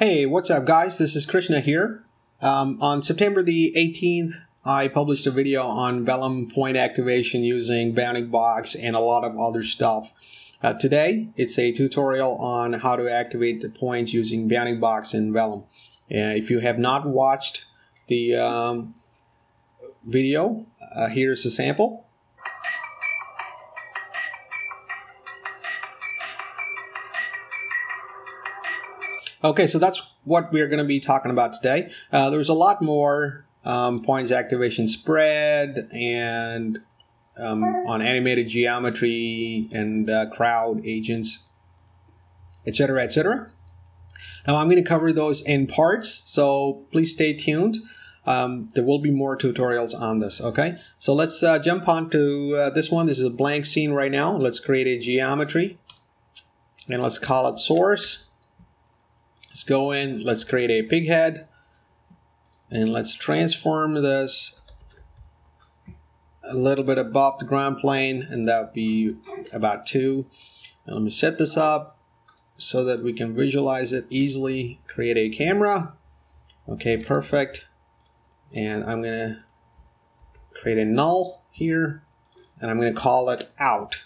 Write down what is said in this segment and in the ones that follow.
Hey, what's up, guys? This is Krishna here. Um, on September the 18th, I published a video on Vellum point activation using Bounding Box and a lot of other stuff. Uh, today, it's a tutorial on how to activate the points using Bounding Box and Vellum. Uh, if you have not watched the um, video, uh, here's a sample. Okay, so that's what we're going to be talking about today. Uh, there's a lot more um, points activation spread and um, on animated geometry and uh, crowd agents, etc., etc. Now I'm going to cover those in parts, so please stay tuned. Um, there will be more tutorials on this, okay? So let's uh, jump on to uh, this one. This is a blank scene right now. Let's create a geometry and let's call it source. Let's go in, let's create a pig head, and let's transform this a little bit above the ground plane, and that would be about two. Now let me set this up so that we can visualize it easily. Create a camera. Okay, perfect. And I'm gonna create a null here, and I'm gonna call it out.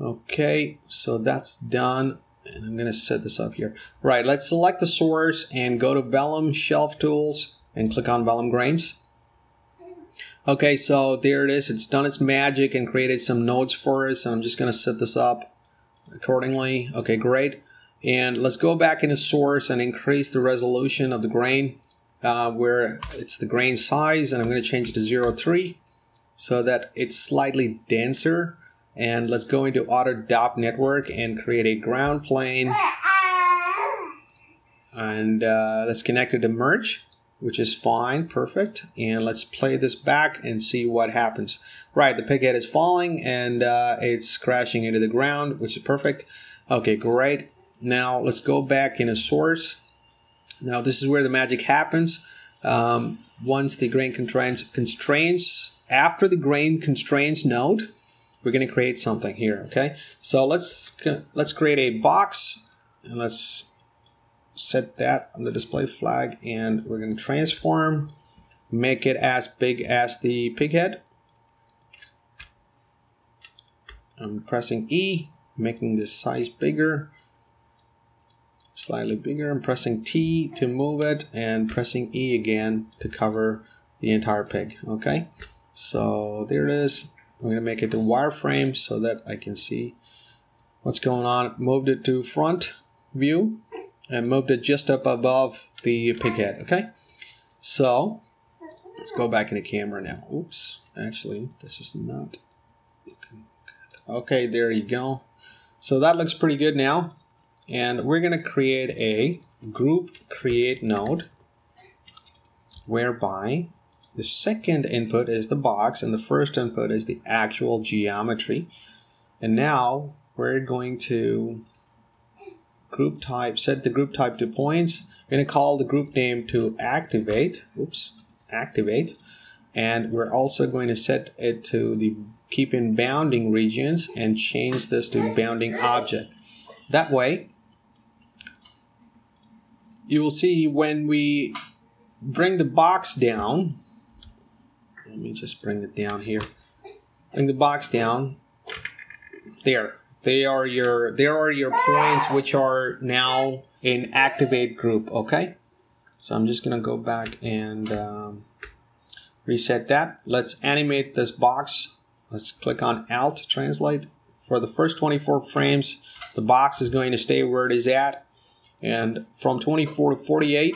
Okay, so that's done and I'm going to set this up here. Right, let's select the source and go to Vellum Shelf Tools and click on Vellum Grains. Okay, so there it is. It's done its magic and created some nodes for us. I'm just going to set this up accordingly. Okay, great. And let's go back into source and increase the resolution of the grain uh, where it's the grain size. And I'm going to change it to 0.3 so that it's slightly denser and let's go into auto AutoDOP network and create a ground plane. And uh, let's connect it to merge which is fine perfect. And let's play this back and see what happens. Right the pig head is falling and uh, it's crashing into the ground which is perfect. Okay great. Now let's go back in a source. Now this is where the magic happens. Um, once the grain constraints after the grain constraints node we're going to create something here, okay? So let's let's create a box and let's set that on the display flag and we're going to transform, make it as big as the pig head. I'm pressing E, making this size bigger, slightly bigger. I'm pressing T to move it and pressing E again to cover the entire pig, okay? So there it is. I'm going to make it to wireframe so that I can see what's going on. Moved it to front view and moved it just up above the pig head. Okay, so let's go back into camera now. Oops, actually, this is not. Okay, there you go. So that looks pretty good now. And we're going to create a group create node whereby the second input is the box, and the first input is the actual geometry. And now we're going to group type, set the group type to points. We're going to call the group name to activate. Oops, activate. And we're also going to set it to the keep in bounding regions and change this to bounding object. That way, you will see when we bring the box down, let me just bring it down here. Bring the box down. There. They are your there are your points which are now in activate group, okay? So I'm just gonna go back and um, reset that. Let's animate this box. Let's click on Alt translate. For the first 24 frames, the box is going to stay where it is at. And from 24 to 48,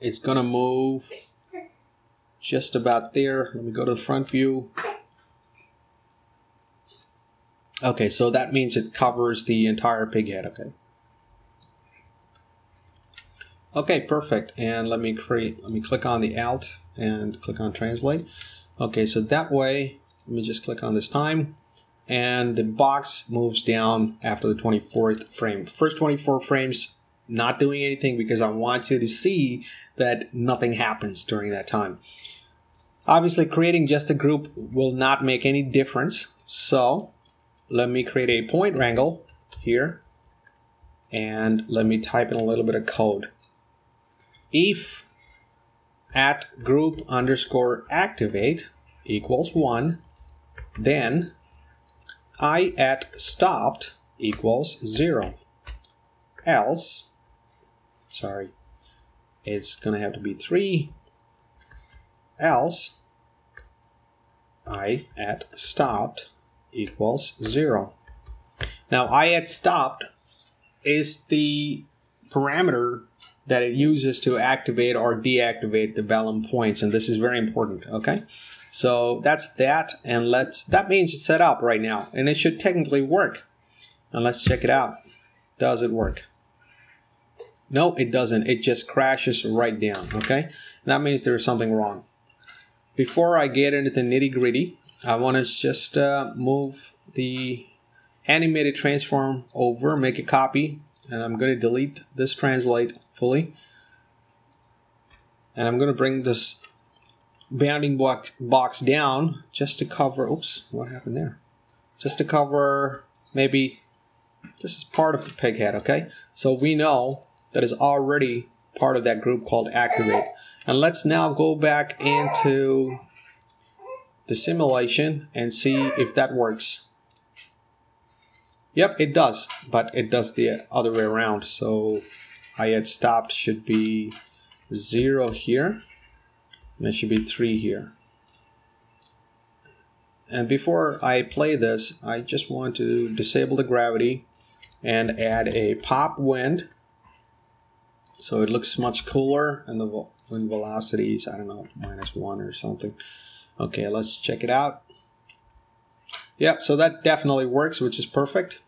it's gonna move just about there. Let me go to the front view. Okay, so that means it covers the entire pig head, okay. Okay, perfect. And let me create, let me click on the Alt and click on Translate. Okay, so that way, let me just click on this time and the box moves down after the 24th frame. First 24 frames, not doing anything because I want you to see that nothing happens during that time. Obviously, creating just a group will not make any difference. So let me create a point wrangle here. and let me type in a little bit of code. If at group underscore activate equals 1, then i at stopped equals 0. Else, sorry, it's going to have to be 3. Else, i at stopped equals 0. Now, i at stopped is the parameter that it uses to activate or deactivate the vellum points, and this is very important, okay? So that's that, and let's, that means it's set up right now, and it should technically work. And let's check it out. Does it work? No, it doesn't. It just crashes right down, okay? That means there's something wrong. Before I get into the nitty gritty, I want to just uh, move the animated transform over, make a copy, and I'm going to delete this translate fully. And I'm going to bring this bounding box, box down just to cover, oops, what happened there? Just to cover maybe, this is part of the peg head, okay? So we know that is already part of that group called activate. And let's now go back into the simulation and see if that works. Yep, it does, but it does the other way around. So i at stopped should be zero here, and it should be three here. And before I play this, I just want to disable the gravity and add a pop wind so it looks much cooler and the wind velocity is, I don't know, minus one or something. Okay, let's check it out. Yep, so that definitely works, which is perfect.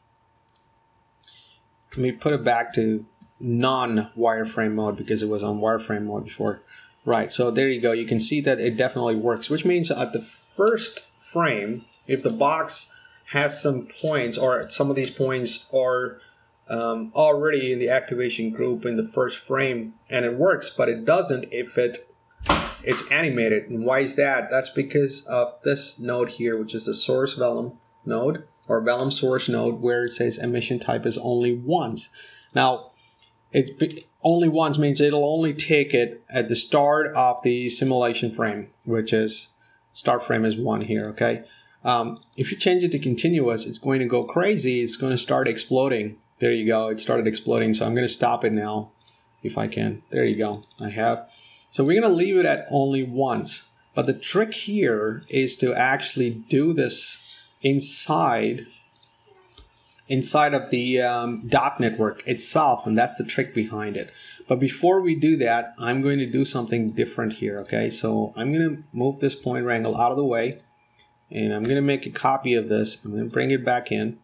Let me put it back to non-wireframe mode because it was on wireframe mode before. Right, so there you go. You can see that it definitely works, which means at the first frame, if the box has some points or some of these points are um, already in the activation group in the first frame and it works, but it doesn't if it it's animated. And why is that? That's because of this node here, which is the source vellum node or vellum source node where it says emission type is only once. Now, it's only once means it'll only take it at the start of the simulation frame, which is start frame is one here, okay? Um, if you change it to continuous, it's going to go crazy. It's going to start exploding. There you go. It started exploding. So I'm going to stop it now if I can. There you go. I have. So we're going to leave it at only once. But the trick here is to actually do this inside inside of the um, DOP network itself, and that's the trick behind it. But before we do that, I'm going to do something different here, okay? So I'm going to move this point wrangle out of the way, and I'm going to make a copy of this. I'm going to bring it back in.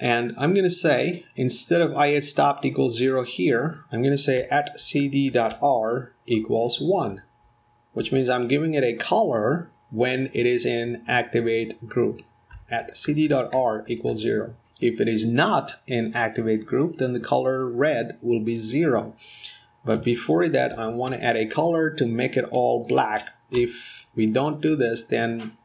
And I'm going to say, instead of i at stopped equals 0 here, I'm going to say at cd.r equals 1, which means I'm giving it a color when it is in activate group at cd.r equals 0. If it is not in activate group, then the color red will be 0. But before that, I want to add a color to make it all black. If we don't do this, then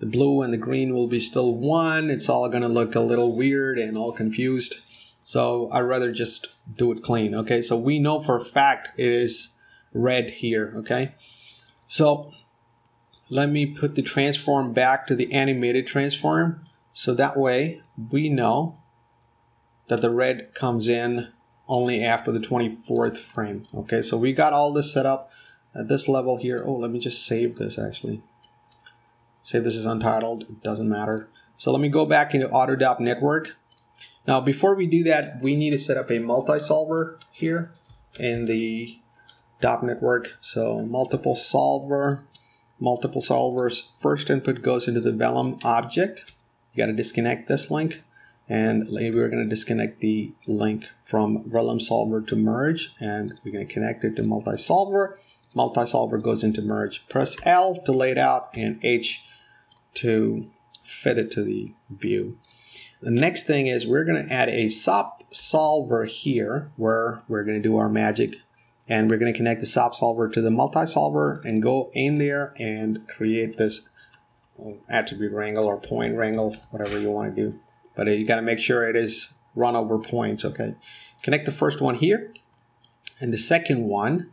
the blue and the green will be still 1. It's all going to look a little weird and all confused. So I'd rather just do it clean. Okay, so we know for a fact it is red here. Okay, so let me put the transform back to the animated transform. So that way we know that the red comes in only after the 24th frame. Okay, so we got all this set up at this level here. Oh, let me just save this actually. Say this is untitled, it doesn't matter. So let me go back into AutoDOP network. Now before we do that, we need to set up a multi-solver here in the DOP network. So multiple solver multiple solvers. First input goes into the Vellum object. You got to disconnect this link. And we're going to disconnect the link from Vellum solver to merge. And we're going to connect it to multi-solver. Multi-solver goes into merge. Press L to lay it out and H to fit it to the view. The next thing is we're going to add a SOP solver here where we're going to do our magic and we're going to connect the SOP solver to the multi-solver and go in there and create this attribute wrangle or point wrangle, whatever you want to do. But uh, you got to make sure it is run over points, okay? Connect the first one here, and the second one,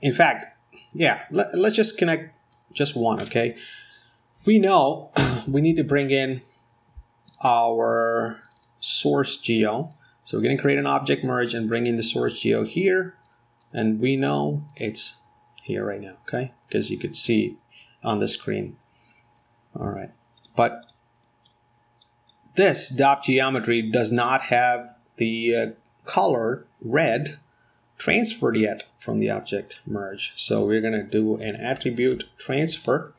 in fact, yeah, let, let's just connect just one, okay? We know we need to bring in our source geo. So we're going to create an object merge and bring in the source geo here. And we know it's here right now, okay? Because you could see on the screen. All right. But this dot geometry does not have the uh, color red transferred yet from the object merge. So we're going to do an attribute transfer.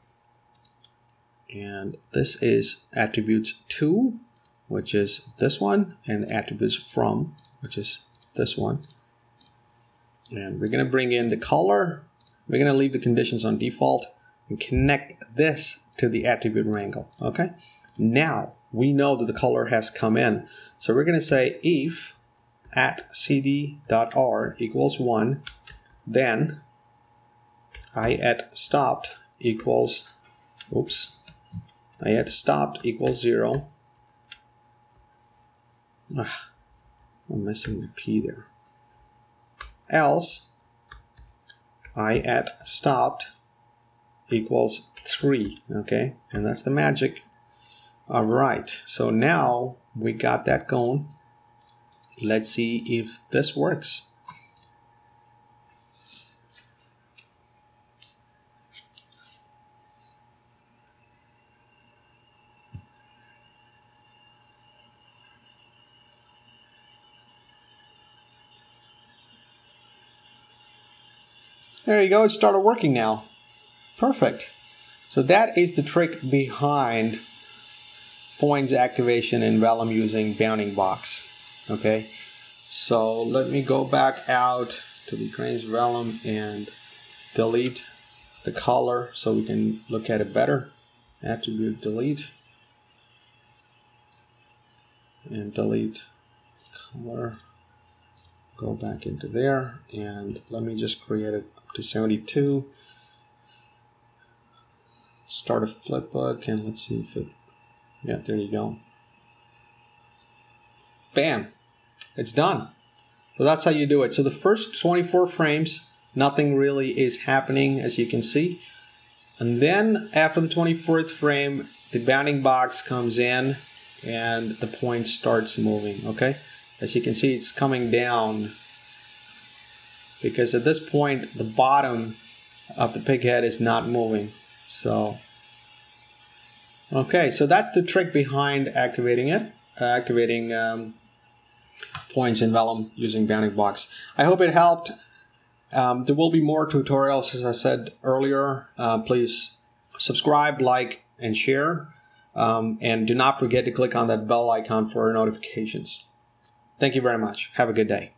And this is attributes to, which is this one, and attributes from, which is this one. And we're going to bring in the color. We're going to leave the conditions on default and connect this to the attribute wrangle. Okay. Now we know that the color has come in. So we're going to say if at cd.r equals 1, then i at stopped equals, oops, i at stopped equals 0. Ah, I'm missing the p there. Else i at stopped equals 3, okay? And that's the magic. All right, so now we got that going. Let's see if this works. There you go, it started working now. Perfect. So that is the trick behind points activation in Vellum using bounding box. Okay, so let me go back out to the Grains Vellum and delete the color so we can look at it better. Attribute delete and delete color. Go back into there and let me just create it up to 72. Start a flipbook and let's see if it, yeah, there you go. Bam, it's done. So that's how you do it. So the first 24 frames, nothing really is happening as you can see. And then after the 24th frame, the bounding box comes in and the point starts moving, okay? As you can see, it's coming down because at this point, the bottom of the pig head is not moving. So, okay, so that's the trick behind activating it, uh, activating um, points in Vellum using bounding box. I hope it helped. Um, there will be more tutorials, as I said earlier. Uh, please subscribe, like, and share. Um, and do not forget to click on that bell icon for notifications. Thank you very much. Have a good day.